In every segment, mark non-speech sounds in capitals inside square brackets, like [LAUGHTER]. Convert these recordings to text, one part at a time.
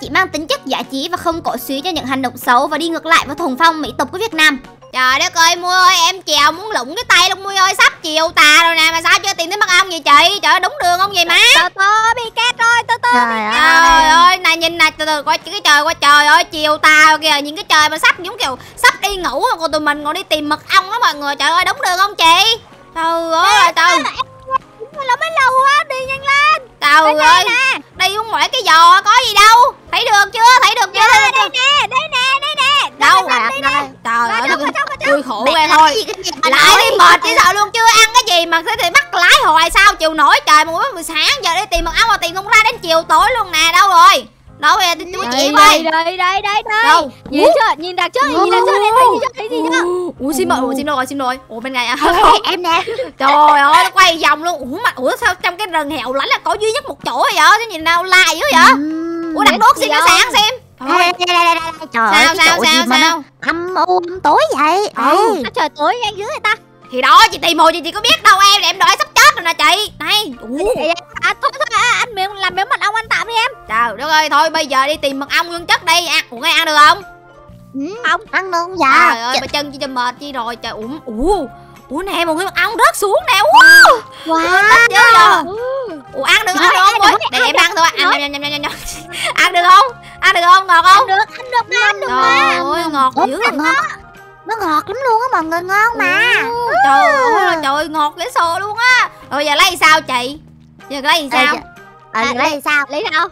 chỉ mang tính chất giải trí và không cổ suý cho những hành động xấu và đi ngược lại với thuần phong mỹ tục của Việt Nam. Trời đất ơi Mui ơi em chèo muốn lụng cái tay luôn Mui ơi sắp chiều tà rồi nè mà sao chưa tìm thấy mất ông gì chị? Trời ơi, đúng đường không vậy má? Tơ tơ bị két rồi tơ tơ Trời ơi. này nhìn nè từ từ coi cái trời qua trời ơi chiều tà kìa những cái trời mà sắp giống kiểu sắp đi ngủ mà còn tụi mình còn đi tìm mật ong đó mọi người trời ơi đúng đường không chị? Trời ơi trời. Mà nó mới lâu quá đi nhanh lên trời Bên đây ơi nè. Đi không phải cái giò có gì đâu. Thấy được chưa? Thấy được chưa? thấy Đây được chưa nè đây nè đây nè. Đâu? Đây nè, đây nè. trời ơi tôi khổ ghê thôi. lại đi mệt chỉ sợ luôn chưa ăn cái gì mà thế thì bắt lái hoài sao? Chịu nổi trời mà buổi sáng. Giờ đi tìm mật ong mà tìm không ra đến chiều tối luôn nè. Đâu rồi đâu rồi tôi chỉ đây, đây đây đây đây đây. Đâu nhìn chưa nhìn đặc chưa nhìn đặc chưa em thấy gì chưa thấy gì chưa? ủa xin mời ủa xin rồi xin rồi ủa bên này à? Em nè. [LAUGHS] Trời ơi nó quay vòng luôn. Ủa mà ủa sao trong cái rừng hẻo lánh là có duy nhất một chỗ vậy? Chứ nhìn nào la dữ vậy? Ủa đặt đốt xin nó sáng xem. Đây, đây, đây, đây. Trời sao sao sao sao? âm u âm tối vậy? Ừ. Trời tối nhanh dữ vậy ta thì đó chị tìm mồi chị chị có biết đâu em em đợi sắp chết rồi nè chị. Này ủa à thôi thôi à, ăn miếng làm miếng mật ong ăn tạm đi em. Trời đất ơi thôi bây giờ đi tìm mật ong nguyên chất đi. Ăn ủa nghe ăn được không? Ừ, Không. ăn luôn dạ. Trời ơi bà chân chi cho mệt chi rồi trời ủa ủa ủa nè một cái mật ong rớt xuống nè wow. Wow dữ rồi ủa ăn được không ơi, không ăn được, để ăn em ăn thôi. Ăn ăn nhầm nhầm nhầm nhầm ăn được không? Ăn được không ngọt ăn không được ăn được mà ăn được mà trời ơi ngọt Ủa, dữ ngọt Nó ngọt lắm luôn á mọi người ngon mà. Ừ, trời ơi trời ơi ngọt dễ sợ luôn á. Rồi giờ lấy sao chị? Giờ lấy sao? Ờ thì lấy sao? lấy sao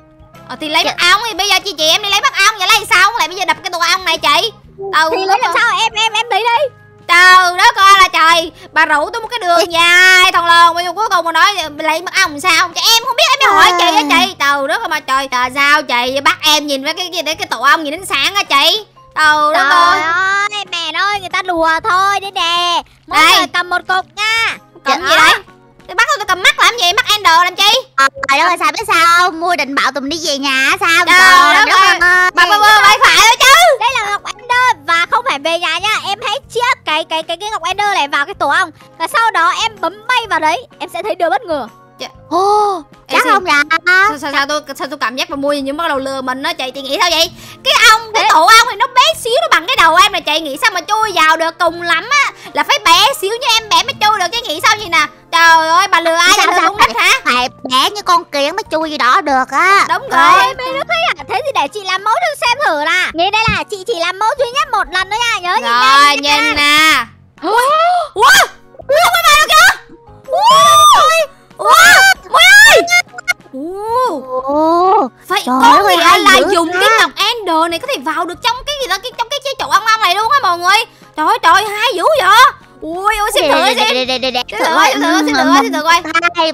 ờ, thì lấy mật ong thì bây giờ chị chị em đi lấy mật ong giờ lấy sao? Lại bây giờ đập cái tổ ong này chị. Đâu thì lấy làm sao? Em em em lấy đây trời đất ơi là trời bà rủ tôi một cái đường dài thằng lòn mà cuối cùng mà nói lấy mật ong sao? Cho em không biết em mới hỏi chị á chị. Trời đất ơi mà trời trời sao chị? Bắt em nhìn với cái đấy cái tổ ong nhìn đến sáng á chị trời đất ơi ơi mẹ ơi người ta đùa thôi đây nè. Mỗi Đây. người cầm một cục nha. Cầm gì đấy tôi bắt tôi cầm mắt làm gì? Mắt Ender làm chi? Ờ trời ơi sao biết sao? Mua định bảo tụi mình đi về nhà sao Trời đất ơi bà bà bà phải phải thôi chứ. Đây là ngọc ender và không phải về nhà nha. Em hãy chiếc cái cái cái cái ngọc ender này vào cái tổ ong và sau đó em bấm bay vào đấy em sẽ thấy điều bất ngờ Ồ Ê, Chắc xin- không dạ sao, sao, sao tôi sao tôi cảm giác mà mua gì nhưng bắt đầu lừa mình đó chị chị nghĩ sao vậy? Cái ong cái tổ ong thì nó bé xíu nó bằng cái đầu em là chị nghĩ sao mà chui vào được cùng lắm á? Là phải bé xíu như em bé mới chui được chứ nghĩ sao vậy nè? Trời ơi bà lừa ai Sao, sao, nít hả? Phải bé như con kiến mới chui vô đó được á. Đúng rồi mấy đứa thấy à? Thế thì để chị làm mẫu cho xem thử là. Nhìn đây là chị chỉ làm mẫu duy nhất một lần thôi nha nhớ nhìn rồi nhìn nè. Ủa? Ủa? Ủa cái bà kìa? Ủa ủa? Mui ơi! Ồ Trời có nghĩa hay là dùng cái ngọc Ender này có thể vào được trong cái gì đó cái trong cái, chỗ ong ong này luôn á mọi người. Trời ơi trời hay dữ vậy? Ui ui xem thử xem. Xem thử coi, xem thử coi, xem thử coi. Hai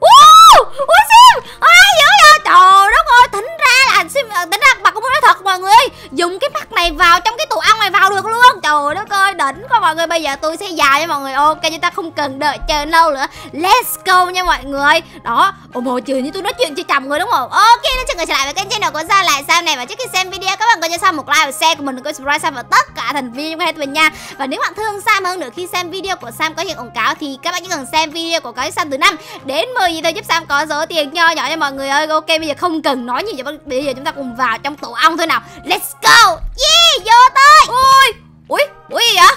Wow! Ui Sim Ai dữ vậy? Trời đất ơi Tính ra là Sim ờ, Tính ra bà cũng nói thật mọi người. Dùng cái mắt này vào Trong cái tủ ong này vào được luôn. Trời đất ơi, Đỉnh quá mọi người. Bây giờ tôi sẽ dài cho mọi người. Ok, chúng ta không cần đợi chờ lâu nữa. Let's go nha mọi người. Đó, Ồ mồi trừ như tôi nói chuyện chưa chậm người đúng không? Ok nó chào người trở lại với kênh channel của Sao lại sao này. Và trước khi xem video, các bạn có cho Sao một like và share của mình, Đừng quên subscribe Sam và tất cả thành viên trong kênh của mình nha. Và nếu bạn thương Sam hơn nữa khi xem video của Sam có hiện quảng cáo, Thì các bạn chỉ cần xem video của cái Sam từ năm đến 10 gì thôi, giúp Sam có số tiền nho nhỏ cho mọi người ơi. Ok bây giờ không cần nói nhiều vậy Bây giờ chúng ta cùng vào trong tổ ong thôi nào. Let's go. Yeah vô tới. Ui Ui Ui gì vậy?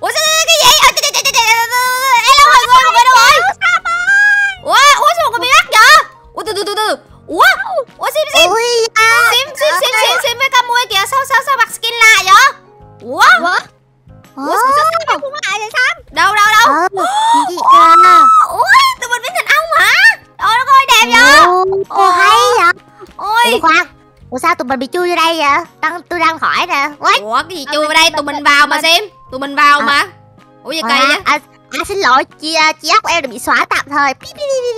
Ủa sao, sao, cái gì? Em đâu mọi người mọi người đâu rồi. Ủa Ủa sao mọi người bị bắt vậy? Ủa từ từ từ từ Ủa Ủa sim sim Ui sim sim sim sim sim với Camui kìa. Sao sao sao mặc skin lạ vậy? Ủa? Ủa? Ủa Ủa sao sao? Lại sao đâu đâu đâu? Ờ đẹp vậy Ồ hay vậy? Ôi. Ủa khoan. Ủa sao tụi mình bị chui vô đây vậy? Đang, Tôi đang hỏi nè. What? Ủa cái gì chui vào đây? Tụi mình vào mà xem. Tụi mình vào À. mà. Ủa gì kỳ à, vậy? à, à, xin lỗi chị, chị ốc em đã bị xóa tạm thời.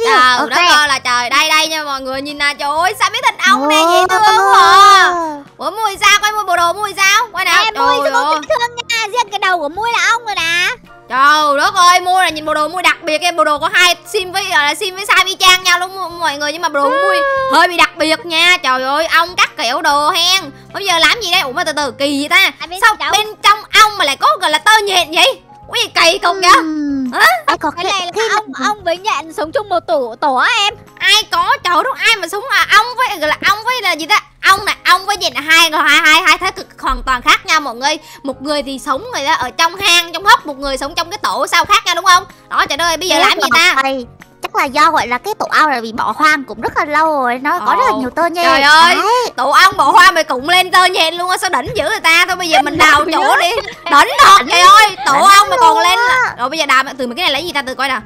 Trời Ok. đất ơi là trời. Đây đây nha mọi người nhìn nè. Trời ơi sao biết thành ong nè Ồ. dễ thương à. Ủa mùi sao? Coi mua bộ đồ mùi sao? Quay nào. Em con ơi. kích thương nha. Riêng cái đầu của mui là ong rồi nè Trời đất ơi mua là nhìn bộ đồ mùi đặc biệt em. Bộ đồ có hai sim với gọi là sim với size y chang nhau luôn mọi người. Nhưng mà bộ đồ mùi hơi bị đặc biệt nha. Trời ơi ong cắt kiểu đồ hen. Bây giờ làm gì đây? Ủa mà từ từ kỳ vậy ta. Biết sao đâu. bên trong ong mà lại có gọi là tơ nhện vậy? Gì kỳ cục Ừm. Hả? Còn cái này khi là ong ong với nhện sống chung một tổ tổ á em. Ai có trời đâu ai mà sống là ong với gọi là gì ta? Ong này ong với gì là hai hai hai hai thế cực hoàn toàn khác nhau. Mọi người một người thì sống người ta ở trong hang trong hốc một người sống trong cái tổ sao khác nhau đúng không? Đó trời ơi bây giờ Thế làm gì ta? mà Ây, chắc là do gọi là cái tổ ong này bị bỏ hoang cũng rất là lâu rồi nó có rất là nhiều tơ nha trời ơi. Đấy. tổ ong bộ hoa mày cụng lên tơ nhện luôn á sao đỉnh dữ người ta? Thôi bây giờ mình đào chỗ đi. Đỉnh thật trời ơi tổ ong mà còn lên rồi bây giờ đào từ cái này lấy gì ta? Từ coi nè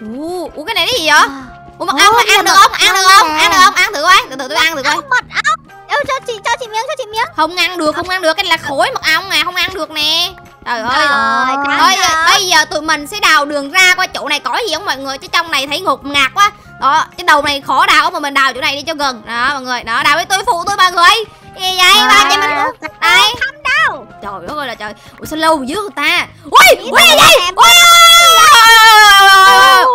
ủa ủa cái này cái gì vậy? Ủa mật ong á, là ăn được không? Ăn được không? ăn được không? Ăn thử coi từ từ tôi ăn thử coi. Mật ong Ơ, cho chị cho chị miếng cho chị miếng không ăn được không ăn được cái là khối mật ong à không ăn được nè trời ơi chán Thôi bây giờ tụi mình sẽ đào đường ra qua chỗ này có gì không mọi người chứ trong này thấy ngục ngạt quá đó cái đầu này khó đào mà mình đào chỗ này đi cho gần đó mọi người đó đào với tôi phụ tôi mọi người gì vậy ba chị mình đây không đâu trời ơi là trời ủa sao lâu dữ người ta ui ui gì ui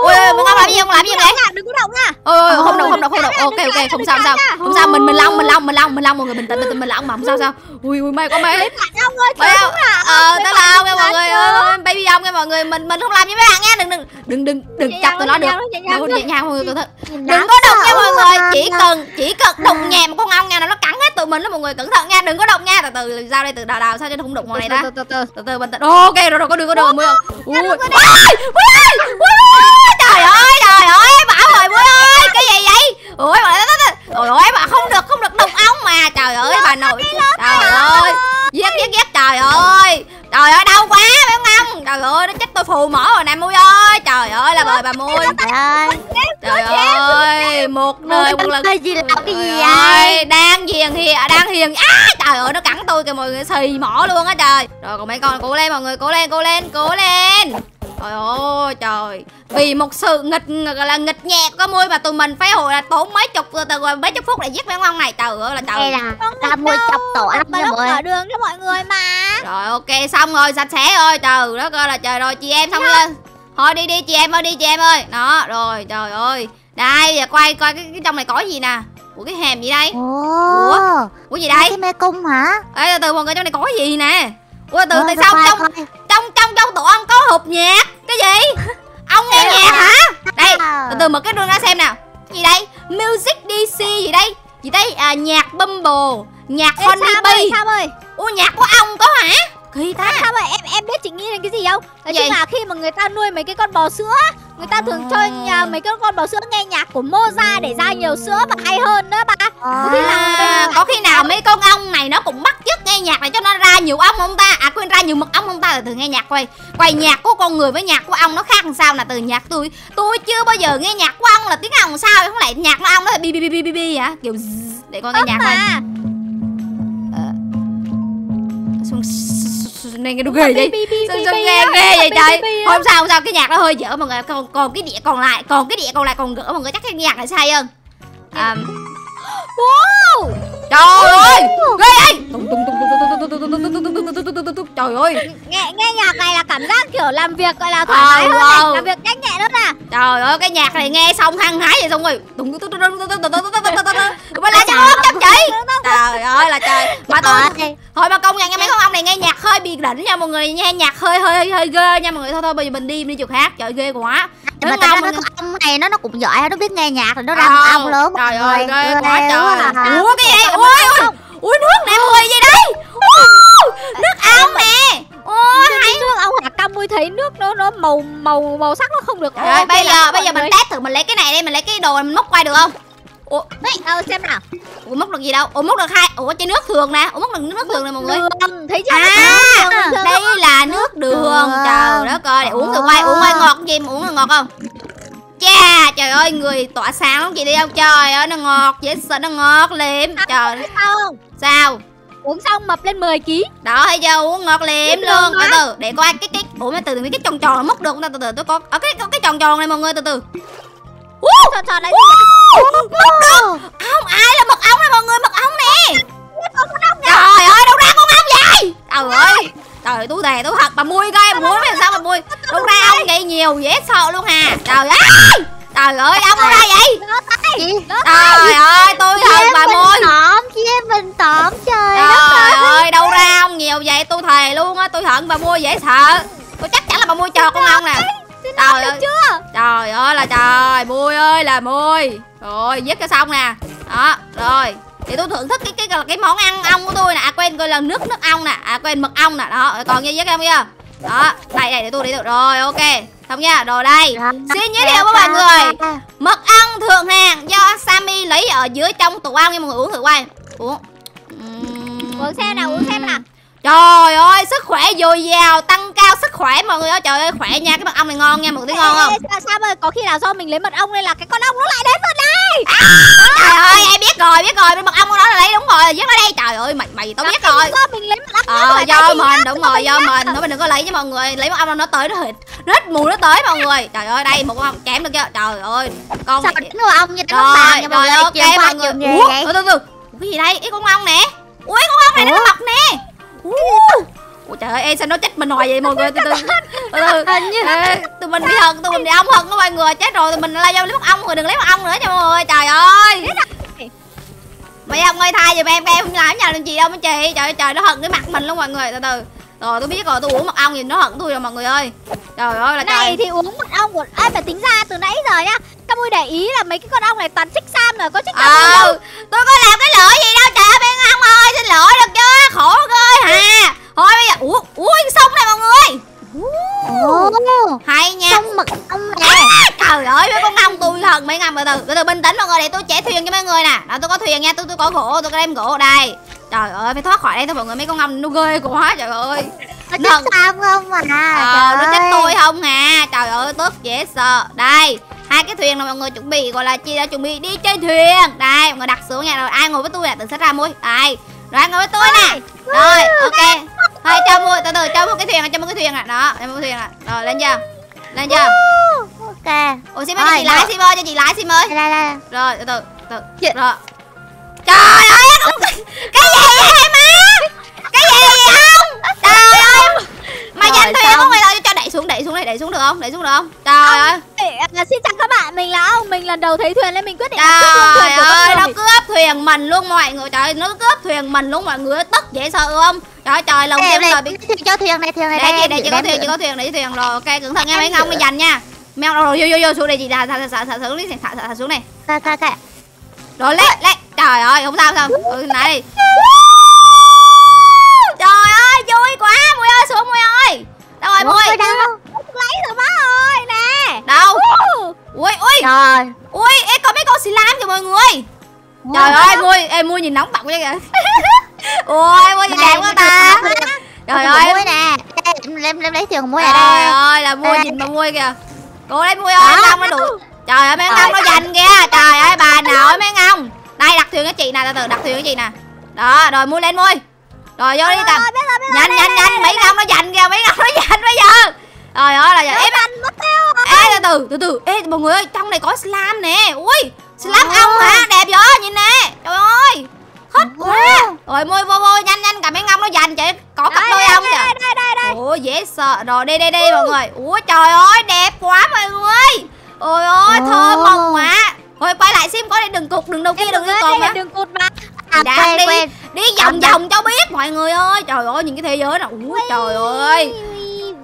ui mình không? Làm gì không làm gì nha đừng có động nha. Ôi không đâu không đâu không đâu ok ok không sao sao. Không sao mình mình long mình long mình long mình long mọi người bình tĩnh bình tĩnh mình long mà không sao sao. Ui ui may ơi Mấy trời ông, ờ, mấy là ông nha mọi người baby ông nha mọi người, mình mình không làm như mấy bạn nha, đừng đừng đừng đừng đừng nhàng tụi nó được, đừng nhẹ nhẹ nhàng mọi người, đừng có đụng nha mọi người, chỉ cần chỉ cần đụng nhẹ một con ong nha, nó tụi mình đó mọi người, cẩn thận nha, đừng có đụng nha, từ từ sao đây từ đào đào sao cho không đụng vào này ta, từ từ từ. Từ từ bình tĩnh, ok rồi rồi có đường có đường mưa, ui. ui ui trời ơi trời ơi bảo rồi mưa ơi cái gì vậy, ui bà trời ơi bà không được không được đụng ong mà, trời ơi bà nội, trời ơi. giết giết giết trời ơi trời ơi đau quá mấy ông ông? Trời ơi nó chết tôi phù mỏ rồi nè mui ơi. Trời ơi là bời bà mui. Trời ơi trời ơi một đời một lần Cái gì làm cái gì vậy? đang hiền hiền đang hiền á trời ơi nó cắn tôi kìa mọi người xì mỏ luôn á trời. Rồi còn mấy con cố lên mọi người cố lên cố lên cố lên. Trời ơi trời vì một sự nghịch gọi là nghịch nhẹ của mui mà tụi mình phải hồi là tốn mấy chục từ rồi mấy chục phút để giết mấy con này. Trời ơi là Đây trời là Không ra được mua chọc tổ Bà nha mọi mở người. đường cho mọi người mà. Rồi ok xong rồi sạch sẽ rồi Trời đất ơi là trời rồi chị em xong chưa Thôi đi đi chị em ơi đi chị em ơi. Đó rồi trời ơi. Đây giờ quay coi cái, cái trong này có gì nè. Ủa cái hẻm gì đây? Ồ. Ủa gì đây đây? cái mê cung hả? Ê từ từ mọi người trong này có gì nè? Ủa từ từ sao coi, trong coi. trong trong trong tụi ông có hộp nhạc. Cái gì [LAUGHS] Ông nghe nhạc hả? Đây À. từ từ mở cái đường ra xem nào. Gì đây? Music DC gì đây? Gì đây? À, Nhạc Bumble Nhạc Ê, Honey Sam Bee. Sam ơi Ủa nhạc của ông có hả? Kỳ ta. Sam ơi em em biết chị nghĩ đến cái gì không? Gì? chung là khi mà người ta nuôi mấy cái con bò sữa Người ta thường cho nhà mấy cái con bò sữa nghe nhạc của Moza để ra nhiều sữa và hay hơn đó bà. Ờ. khi nào người ta- có khi nào mấy con ong này nó cũng bắt chước nghe nhạc này cho nó ra nhiều ong không ta? À quên ra nhiều mật ong không ta từ nghe nhạc quay. Quay nhạc của con người với nhạc của ong nó khác làm sao là từ nhạc tôi tôi chưa bao giờ nghe nhạc của ong là tiếng ong sao không lại nhạc nó ong nó là bi bi bi bi bi bi hả? Kiểu để con nghe nhạc thôi mà. Xuống này nghe nó ghê vậy sao, nghe ghê vậy trời? không sao không sao cái nhạc nó hơi dở mọi người còn còn cái đĩa còn lại còn cái đĩa còn lại còn gỡ mọi người chắc cái nhạc này sai hơn. Wow Trời ơi Ghê đây Trời ơi nghe, nghe nhạc này là cảm giác kiểu làm việc gọi là thoải mái hơn này Làm việc nhanh nhẹ rất là Trời ơi cái nhạc này nghe xong hăng hái vậy xong rồi Mà là cho ôm chăm chị Trời ơi là trời Mà tôi Thôi mà công nhận nha mấy con ông này nghe nhạc hơi bị đỉnh nha mọi người Nghe nhạc hơi hơi hơi ghê nha mọi người Thôi thôi bây giờ mình đi mình đi chỗ khác Trời ghê quá mà Nó ra ngông cái nữa. con ong này nó nó cũng giỏi nó biết nghe nhạc rồi nó ra một ong lớn trời ơi ghê quá trời ủa cái gì? Ui ui ui nước mọi người gì đây? Nước ong nè. Ôi hay nước ông hả cam mui thấy nước nó nó màu màu màu sắc nó không được trời ơi ok bây giờ bây giờ mình test thử mình lấy cái này đi mình lấy cái đồ mình móc quay được không ủa Đấy, đâu xem nào. Ủa móc được gì đâu? Ủa móc được hai. Ủa chai nước thường nè. Ủa móc được nước thường nè mọi người. Đường thấy chưa? À Nước đường, đường, đây là nước đường. Trời đất ơi để uống thử quay uống quay ngọt gì mà uống là ngọt không? Chà, trời ơi, người tỏa sáng lắm chị đi không? Trời ơi, nó ngọt, dễ sợ, nó ngọt liệm Trời, sao sao? uống xong mập lên 10 kg Đó, thấy chưa, uống ngọt liệm Biết luôn. Từ từ, để coi cái, cái, ủa mà từ từ, cái tròn tròn mất được không ta? Từ từ, tôi có, ở cái, cái tròn tròn này mọi người, từ từ tròn tròn đấy Mất được Không, ai là mật ong này mọi người, mật ong nè Trời ơi, đâu ra con ong vậy? Trời ơi. Trời tôi thề tôi thật bà mui coi mui làm sao bà mui. Đâu ra ong vậy? Nhiều dễ sợ luôn hà trời ơi. Trời ơi ong đâu ra vậy? trời ơi tôi thật bà mui. chị em mình tỏm trời trời ơi đâu ra ong nhiều vậy? Tôi thề luôn á tôi hận bà mui dễ sợ. Tôi chắc chắn là bà mui cho con ong nè trời ơi. chưa? Trời ơi là trời mui ơi là mui rồi dứt cho xong nè. Đó rồi. Để tôi thưởng thức cái cái cái, cái món ăn ong của tôi nè. À quên coi là nước nước ong nè. À quên mật ong nè. Đó còn như với em kia? Đó đây đây để tôi để tôi rồi ok. Xong nha rồi đây. Xin giới thiệu với mọi người. Mật ong thượng hạng do Sammy lấy ở dưới trong tủ ong. Nha mọi người uống thử quay uống. Uhm. uống xem nào uống xem nào Trời ơi, sức khỏe dồi dào, tăng cao sức khỏe mọi người ơi. Trời ơi, khỏe nha, cái mật ong này ngon nha, mọi người thấy ngon không? Ê, sao ơi, có khi nào do mình lấy mật ong nên là cái con ong nó lại đến rồi đây Trời ơi, em biết rồi, biết rồi, mật ong nó là lấy đúng rồi, dứt ở đây. Trời ơi, mày mày tao biết rồi. do mình lấy mật ong Ờ, nó do mình, đúng rồi, do mình. Thôi mình đừng có lấy với mọi người, lấy mật ong nó tới nó hít, nó hít mùi nó tới mọi người. Trời ơi, đây một con ong chém được chưa? Trời ơi, con Sao đánh ông như đánh nha mọi rồi ok mọi người. Ủa, từ từ. Cái gì đây? Ý con ong nè. Ui, con ong này nó mập nè. Ủa. Trời ơi, ê, sao nó chết mình hoài vậy mọi người? Từ từ. Từ Ê, tụi mình bị hận tụi mình bị ong hận đó mọi người. Chết rồi tụi mình la vô lấy mất ong rồi đừng lấy mất ong nữa nha mọi người. Trời ơi. Mấy ông ơi thay giùm em em không làm nhà làm gì đâu mấy chị. Trời ơi, trời nó hận cái mặt mình luôn mọi người từ từ. Rồi tôi biết rồi tôi uống mật ong gì nó hận tôi rồi mọi người ơi. Trời ơi là này trời. thì uống mật ong của ai phải tính ra từ nãy giờ nhá. Các mui để ý là mấy cái con ong này toàn trích sam rồi có trích sam đâu ờ tôi có làm cái lỗi gì đâu trời ơi xin lỗi được chưa khổ ơi. Hà thôi bây giờ ủa ủa sông này mọi người. Ồ. Hay nha. Xong mật ong nè À, trời ơi mấy con ong tôi hận mấy ngầm từ từ từ từ bình tĩnh mọi người để tôi chẻ thuyền cho mấy người nè. Đó tôi có thuyền nha tôi tôi có gỗ tôi có đem gỗ đây. Trời ơi phải thoát khỏi đây thôi mọi người mấy con ong nó ghê quá trời ơi. Nó Ngon. chết sao không mà ờ nó chết tôi không hà trời ơi tức dễ sợ. Đây hai cái thuyền là mọi người chuẩn bị gọi là chia ra chuẩn bị đi chơi thuyền. Đây mọi người đặt xuống nha rồi ai ngồi với tôi nè tự xách ra mui. Đây rồi ngồi với tôi nè rồi ok. thôi cho mua từ từ cho một cái thuyền cho một cái thuyền nè đó cho một cái thuyền nè rồi lên chưa? Lên chưa? Ok. Ủa xin ơi cho chị lái sim ơi cho chị lái sim ơi rồi từ từ từ rồi. Trời ơi không cái gì vậy má cái gì vậy không trời ơi mày giành thuyền không mày cho đẩy xuống đẩy xuống này đẩy xuống được không? Đẩy xuống được không? Trời ơi à, xin chào các bạn mình là ong mình lần đầu thấy thuyền nên mình quyết định là cướp thuyền của ơi nó cướp thuyền mình luôn mọi người trời nó cướp thuyền mình luôn mọi người tức dễ sợ không? Trời ơi, trời lòng đây, trời bị thuyền cho thuyền này thuyền này đây chị em đây chị có thuyền chị có thuyền để thuyền rồi. Ok cẩn thận nha mấy ông mới giành nha. Ông rồi vô vô vô xuống đây chị thả thả thả thả xuống đi thả thả xuống này. Coi coi coi rồi lên lên trời ơi không sao không sao. Ừ, nãy đi. Trời ơi vui quá mui ơi xuống mui ơi. Đâu rồi mui lấy rồi má ơi đâu? Ui ui! Trời. Ui ê có mấy con xì lam kìa mọi người. Trời ơi mui em mui nhìn nóng bỏng vậy kìa. [LAUGHS] Ui mui nhìn đẹp quá ta. trời ơi. muối nè. Em em em lấy của muối ở trời ơi là Đây. nhìn mà mui kìa. Cô lấy mui ơi không nó đủ trời ơi mấy ngông nó giành kìa. Trời ơi bà nội mấy ngông đây đặt thuyền cho chị nè từ từ đặt thuyền cho chị nè. Đó rồi mui lên mui rồi vô đi cầm nhanh nhanh nhanh mấy ngông nó giành kìa mấy ngông nó giành bây giờ. Trời ơi là em bạn mất ê từ từ? Từ từ. Ê mọi người ơi trong này có slam nè. Ui slam Ồ. ong hả? Đẹp vậy nhìn nè. Trời ơi thích quá. Rồi mui vô vô nhanh nhanh cầm mấy ngông nó giành chị có cặp Đây, đôi đây, ong đây, kìa. đây đây đây Ủa dễ sợ. Rồi đi đi đi mọi người. Ủa trời ơi đẹp quá mọi người. Ôi ôi thơm mộng quá. Thôi quay lại sim có đi đừng cục đừng đâu kia đừng đi cột đây nữa đừng cụt mà. À, Đã đi Đi vòng vòng cho biết mọi người ơi. Trời ơi nhìn cái thế giới nào Ủa trời ơi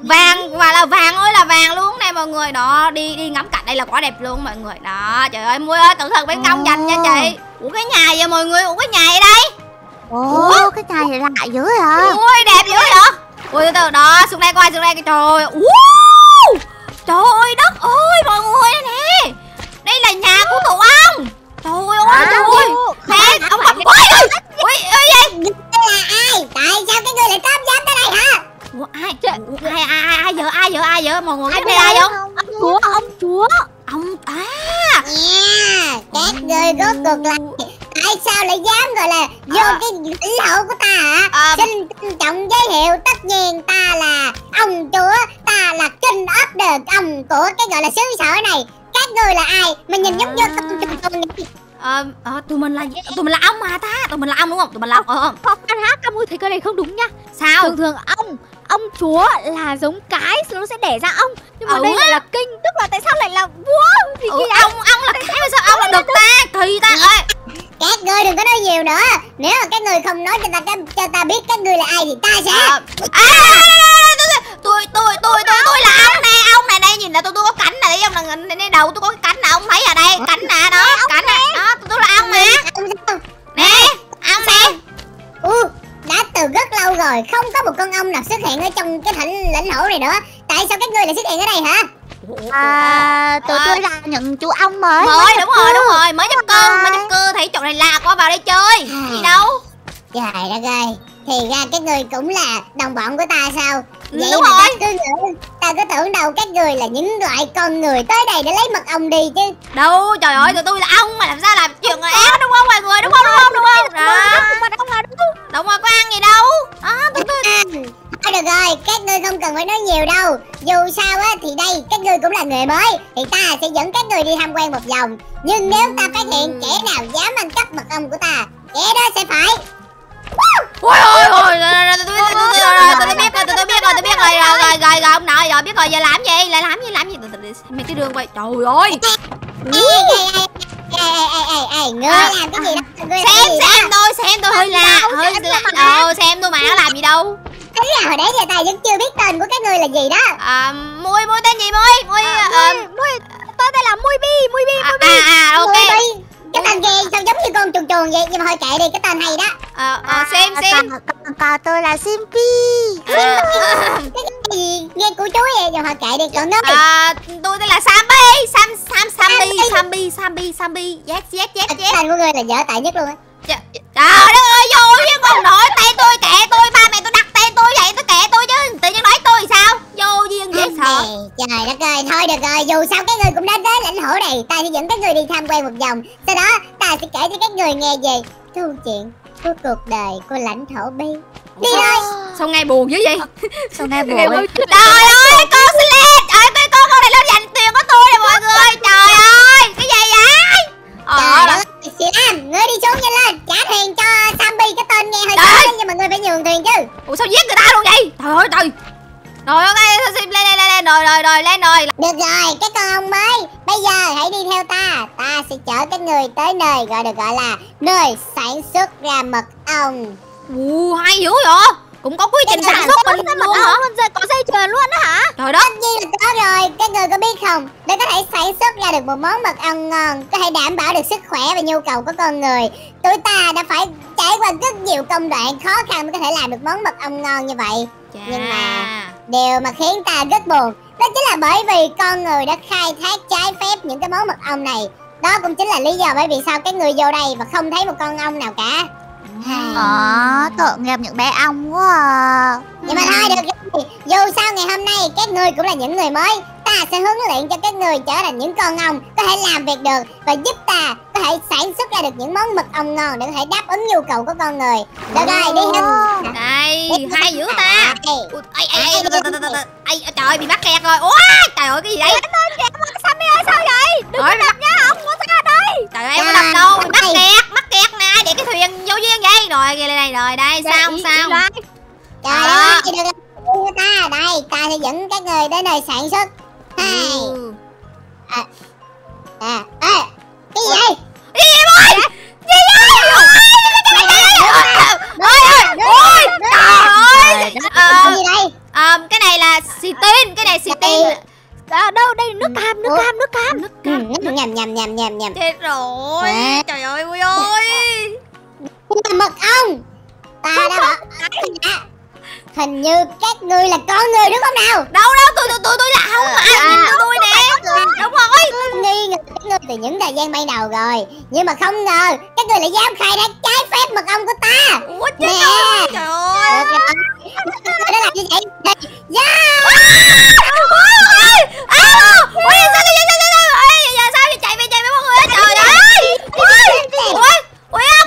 Vàng và là vàng ơi là vàng luôn nè mọi người. Đó đi đi ngắm cảnh đây là quá đẹp luôn mọi người. Đó trời ơi mui ơi cẩn thận bên ngông dành nha chị. Ủa cái nhà vậy mọi người? Ủa cái nhà vậy đây? Ủa? cái chai này lạ dữ hả? Ui đẹp dữ vậy Ui từ từ đó xuống đây coi xuống đây trời ơi Wow Trời ơi đất ơi mọi người đây nè. Đây là nhà của tụi ông. Trời ơi trời ơi. Nè ông bật Ui ui Ui ui gì ai? Tại sao cái người lại tóm giám tới đây hả Ủa ai? Ai ai ai ai vợ ai vợ ai vợ mọi người biết đây ai không? Ông chúa ông chúa. Ông à. Nha các người rốt cuộc là tại sao lại dám gọi là vô À. cái lãnh thổ của ta hả? À. xin trân trọng giới thiệu tất nhiên ta là ông chúa ta là king of the ông của cái gọi là xứ sở này. Các người là ai mà nhìn giống như À. Ờ, ờ, tụi mình là tụi mình là ông mà ta. Tụi mình là ông đúng không? Tụi mình là ông ờ, không Không, con hát các mui thấy cái này không đúng nha. Sao? Thường thường ông chúa là giống cái nó sẽ đẻ ra ông. Nhưng mà ừ đây lại là kinh tức là tại sao lại là vua? Thì ừ, ong ong là cái mà sao Ông là được ta? Thì ta ơi. Các người đừng có nói nhiều nữa. Nếu mà các người không nói cho ta cho, cho ta biết các người là ai thì ta sẽ ờ, à, à, à, à, à tôi tôi tôi tôi tôi là ông này ông này đây nhìn là tôi tôi có cánh này ông là đây đầu tôi có cái cánh là ông thấy ở đây ờ, cánh nè đó cánh nè đó tôi tôi là ông mà nè ông này đã từ rất lâu rồi không có con ong nào xuất hiện ở trong cái thỉnh lãnh thổ này nữa. Tại sao các ngươi lại xuất hiện ở đây hả? À, tụi À. tôi là những chú ong mới mới đúng rồi đúng rồi mới nhập cư mới Bye. nhập cư thấy chỗ này lạ quá vào đây chơi. Gì đâu? Trời đất ơi thì ra các ngươi cũng là đồng bọn của ta sao vậy đúng mà rồi. ta cứ nghĩ ta cứ tưởng đâu các ngươi là những loại con người tới đây để lấy mật ong đi chứ đâu trời ơi tụi tôi là ong mà làm sao làm chuyện người ác đúng không mọi người đúng không đúng không đúng không đó đúng đúng rồi có ăn gì đâu đó tụi tôi À, thôi được rồi, các ngươi không cần phải nói nhiều đâu Dù sao á, thì đây các ngươi cũng là người mới Thì ta sẽ dẫn các ngươi đi tham quan một vòng Nhưng nếu ta phát hiện kẻ nào dám ăn cắp mật ong của ta Kẻ đó sẽ phải ôi ôi ôi tôi biết rồi tôi biết rồi tôi biết rồi rồi rồi rồi rồi ông nội rồi biết rồi giờ làm gì? Lại làm gì làm gì? Mấy cái đường quay trời ơi. Ê, ê, ê, ê, ê, ê, ê, ngươi À, làm cái gì đó? Ngươi xem đó xem tôi xem tôi hơi lạ hơi ờ xem tôi mà nó làm gì đâu. Ý là hồi đấy giờ ta vẫn chưa biết tên của các ngươi là gì đó. À mui mui tên gì mui? Mui ờ, Mui, tôi đây là Mui Bi, Mui Bi, à Mui Bi. à à, ok. Cái tên ghê sao giống như con chuồn chuồn vậy Nhưng mà thôi kệ đi, cái tên hay đó ờ ờ, xem À, xem. còn, tôi là Simpi Ờ, Cái gì? Nghe của chú vậy mà thôi kệ đi, còn nói à, tôi tên là Sammy. Sam Sam Sammy Sammy. Sammy Sammy yes yes yes Cái yes. Tên của ngươi là dở tệ nhất luôn á. Trời đất ơi vô chứ còn nổi. Tay tôi kệ tôi ba mẹ tôi đặt tay tôi vậy tôi kệ tôi chứ. Tự nhiên nói tôi sao? Vô duyên dễ sợ. Trời đất ơi, thôi được rồi, dù sao các người cũng đã tới lãnh thổ này Ta sẽ dẫn các người đi tham quan một vòng. Sau đó ta sẽ kể cho các người nghe về. Câu chuyện của cuộc đời của lãnh thổ Bi. Đi thôi. Sao nghe buồn dữ vậy? Sao nghe buồn trời ơi con Sled trời ơi con con này lên dành tiền của tôi nè mọi người. Trời ơi cái gì vậy? Trời ờ chị Lam, ngươi đi xuống nhanh lên. Trả tiền cho Sammy cái tên nghe hơi khó Nhưng mà ngươi phải nhường tiền chứ. Ủa sao giết người ta luôn vậy? Trời ơi trời rồi ok lên lên lên lên rồi rồi rồi lên rồi. Được rồi, các con ông mới. Bây giờ hãy đi theo ta. Ta sẽ chở các người tới nơi gọi được gọi là Nơi sản xuất ra mật ong. Ồ, hay dữ vậy? Cũng có quy trình Cái sản xuất mình luôn hả? ong luôn rồi, có dây chuyền luôn đó hả? trời đất. Tất nhiên là có rồi, các người có biết không? Để có thể sản xuất ra được một món mật ong ngon, có thể đảm bảo được sức khỏe và nhu cầu của con người. Tụi ta đã phải trải qua rất nhiều công đoạn khó khăn mới có thể làm được món mật ong ngon như vậy. Nhưng mà- Điều mà khiến ta rất buồn, đó chính là bởi vì con người đã khai thác trái phép những cái món mật ong này. Đó cũng chính là lý do bởi vì sao cái người vô đây và không thấy một con ong nào cả. Ờ, tội nghiệp những bé ong quá à. Nhưng mà thôi được rồi Dù sao ngày hôm nay các ngươi cũng là những người mới Ta sẽ huấn luyện cho các ngươi trở thành những con ong Có thể làm việc được Và giúp ta có thể sản xuất ra được những món mật ong ngon Để có thể đáp ứng nhu cầu của con người. Được rồi đi hết này hay dữ ta? ai ai ai ai, trời ơi bị mắc kẹt rồi. Ủa trời ơi cái gì đấy Sammy ơi sao vậy? Đừng có đập nha, ông có sao đây? trời ơi em có đập đâu mắc kẹt mắc kẹt nè để cái thuyền vô duyên vậy. Rồi kìa đây rồi đây sao sao? Trời ơi có ta. Đây ta sẽ dẫn các người đến nơi sản xuất. Hai Ừ. À À Ê Cái gì vậy gì vậy gì vậy ôi trời ơi Ờ, Cái này là xì tin cái này xì tin À, đâu đây nước cam, nước cam, nước cam. nước Ừ, cam Nhầm nhầm nhầm nhầm nhầm chết rồi Mẹ. trời ơi ui ôi là ong ta đã bảo hình như các ngươi là con người đúng không nào? Đâu đâu tôi tôi tôi tôi là không phải ờ, à, nhìn tôi nè. đúng rồi. Tôi nghi ngờ các ngươi từ những thời gian ban đầu rồi. Nhưng mà không ngờ các ngươi lại dám khai thác trái phép mật ong của ta. Ủa, nè. trời ơi. Nó làm như vậy yeah dạ. ôi ôi sao sao sao sao sao? Sao chạy về chạy về mọi người trời ơi. Ôi ôi ôi